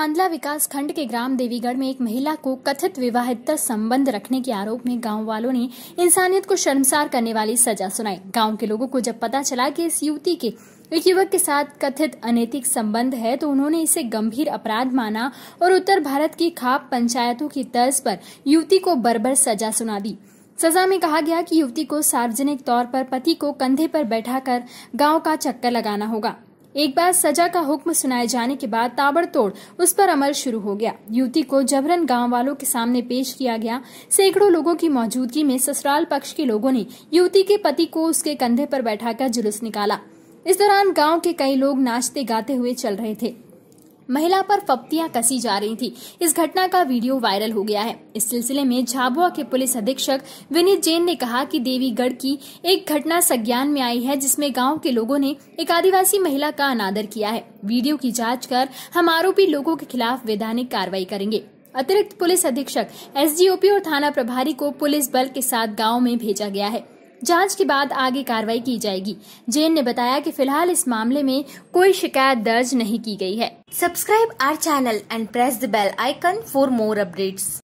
थांदला विकास खंड के ग्राम देवीगढ़ में एक महिला को कथित विवाहित संबंध रखने के आरोप में गाँव वालों ने इंसानियत को शर्मसार करने वाली सजा सुनाई। गाँव के लोगों को जब पता चला कि इस युवती के एक युवक के साथ कथित अनैतिक संबंध है तो उन्होंने इसे गंभीर अपराध माना और उत्तर भारत की खाप पंचायतों की तर्ज पर युवती को बर्बर सजा सुना दी। सजा में कहा गया कि युवती को सार्वजनिक तौर पर पति को कंधे पर बैठाकर गाँव का चक्कर लगाना होगा। एक बार सजा का हुक्म सुनाए जाने के बाद ताबड़तोड़ उस पर अमल शुरू हो गया। युवती को जबरन गाँव वालों के सामने पेश किया गया। सैकड़ों लोगों की मौजूदगी में ससुराल पक्ष के लोगों ने युवती के पति को उसके कंधे पर बैठाकर जुलूस निकाला। इस दौरान गाँव के कई लोग नाचते गाते हुए चल रहे थे। महिला पर फप्तियाँ कसी जा रही थी। इस घटना का वीडियो वायरल हो गया है। इस सिलसिले में झाबुआ के पुलिस अधीक्षक विनीत जैन ने कहा कि देवीगढ़ की एक घटना संज्ञान में आई है, जिसमें गाँव के लोगों ने एक आदिवासी महिला का अनादर किया है। वीडियो की जाँच कर हम आरोपी लोगों के खिलाफ वैधानिक कार्रवाई करेंगे। अतिरिक्त पुलिस अधीक्षक एसडीओपी और थाना प्रभारी को पुलिस बल के साथ गाँव में भेजा गया है। जाँच के बाद आगे कार्रवाई की जाएगी। जेन ने बताया कि फ़िलहाल इस मामले में कोई शिकायत दर्ज नहीं की गई है। Subscribe our channel and press the bell icon for more updates